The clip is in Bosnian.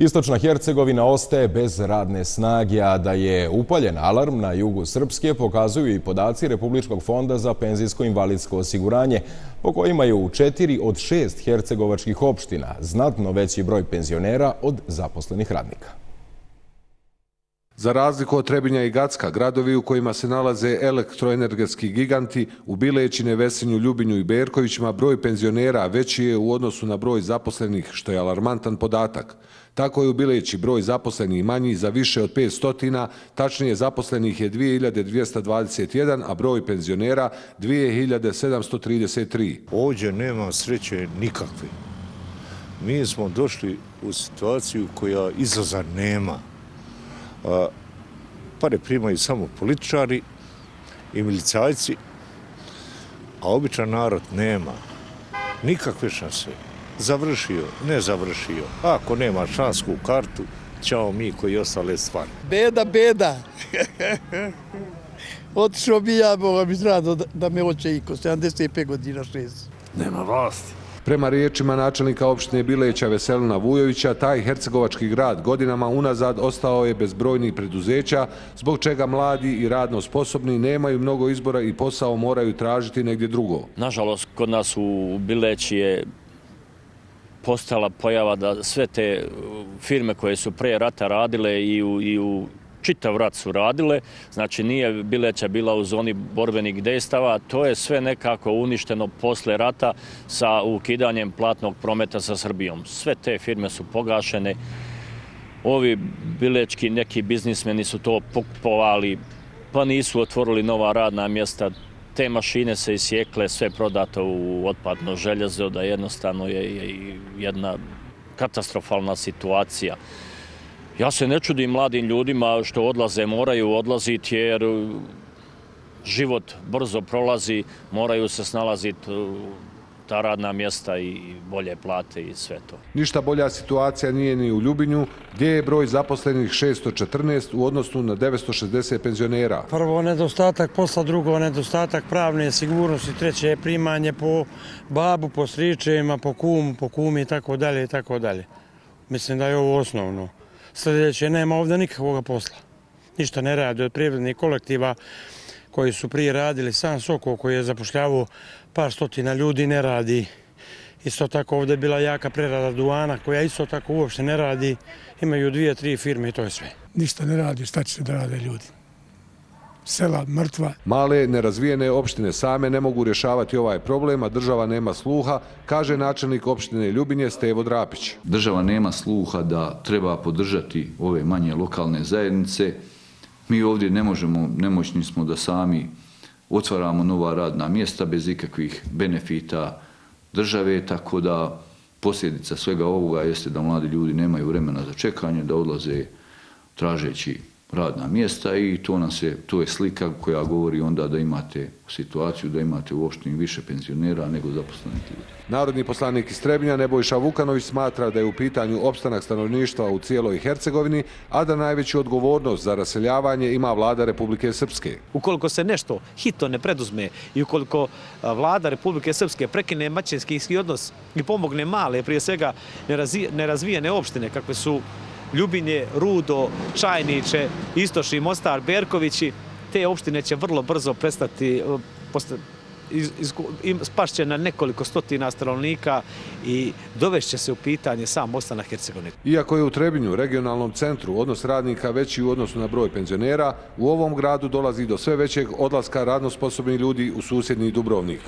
Istočna Hercegovina ostaje bez radne snage, a da je upaljen alarm na jugu Srpske pokazuju i podaci Republičkog fonda za penzijsko-invalidsko osiguranje, po kojima je u četiri od šest hercegovačkih opština znatno veći broj penzionera od zaposlenih radnika. Za razliku od Trebinja i Gacka, gradovi u kojima se nalaze elektroenergetski giganti, u Bilećine, Vesinju, Ljubinju i Berkovićima broj penzionera veći je u odnosu na broj zaposlenih, što je alarmantan podatak. Tako je u Bileći broj zaposlenih manji za više od 500, tačnije zaposlenih je 2221, a broj penzionera 2733. Ovdje nema sreće nikakve. Mi smo došli u situaciju koja izlaza nema pare primaju samo političari i milicajci, a običan narod nema nikakve šanse. Završio, ne završio. Ako nema šansku kartu, ćao mi koji ostale stvari. Beda, beda. Otišao bi ja, Boga mi zrado da me oče iko, 75 godina, 6. Nema vlasti. Prema riječima načelnika opštine Bileća Veselina Vujovića, taj hercegovački grad godinama unazad ostao je bez brojnih preduzeća, zbog čega mladi i radno sposobni nemaju mnogo izbora i posao moraju tražiti negdje drugo. Nažalost, kod nas u Bileći je postala pojava da sve te uh, firme koje su pre rata radile i u, i u čitav rat su radile, znači nije Bileća bila u zoni borbenih dejstava, to je sve nekako uništeno posle rata sa ukidanjem platnog prometa sa Srbijom. Sve te firme su pogašene, ovi bilečki neki biznismeni su to pokupovali, pa nisu otvorili nova radna mjesta, te mašine se isjekle, sve prodato u otpadno željezo, da jednostavno je jedna katastrofalna situacija. Ja se ne čudim mladim ljudima što odlaze, moraju odlaziti jer život brzo prolazi, moraju se snalaziti ta radna mjesta i bolje plate i sve to. Ništa bolja situacija nije ni u Ljubinju, gdje je broj zaposlenih 614 u odnosu na 960 penzionera. Prvo nedostatak posla, drugo nedostatak pravne sigurnosti, treće je primanje po babu, po stričevima, po kumu, po kumi i tako dalje i tako dalje. Mislim da je ovo osnovno sljedeće nema ovdje nikakvog posla. Ništa ne radi od privrednih kolektiva koji su prije radili sam Soko koji je zapošljavao par stotina ljudi ne radi. Isto tako ovdje je bila jaka prerada duana koja isto tako uopšte ne radi. Imaju dvije, tri firme i to je sve. Ništa ne radi, šta će se da rade ljudi? Sela mrtva. Male, nerazvijene opštine same ne mogu rješavati ovaj problem, a država nema sluha, kaže načelnik opštine Ljubinje Stevo Drapić. Država nema sluha da treba podržati ove manje lokalne zajednice. Mi ovdje ne možemo, nemoćni smo da sami otvaramo nova radna mjesta bez ikakvih benefita države, tako da posljedica svega ovoga jeste da mladi ljudi nemaju vremena za čekanje, da odlaze tražeći radna mjesta i to nas je, to je slika koja govori onda da imate situaciju da imate u opštini više penzionera nego zaposlenih ljudi. Narodni poslanik iz Trebnja Nebojša Vukanović smatra da je u pitanju opstanak stanovništva u cijeloj Hercegovini, a da najveću odgovornost za raseljavanje ima vlada Republike Srpske. Ukoliko se nešto hito ne preduzme i ukoliko vlada Republike Srpske prekine maćinski odnos i pomogne male, prije svega nerazvijene opštine kakve su Ljubinje, Rudo, Čajniće, Istoši, Mostar, Berkovići, te opštine će vrlo brzo prestati e, spašće na nekoliko stotina stanovnika i dovešće se u pitanje sam ostanak Hercegovine. Iako je u Trebinju, regionalnom centru, odnos radnika veći u odnosu na broj penzionera, u ovom gradu dolazi do sve većeg odlaska radno sposobnih ljudi u susjedni Dubrovnik.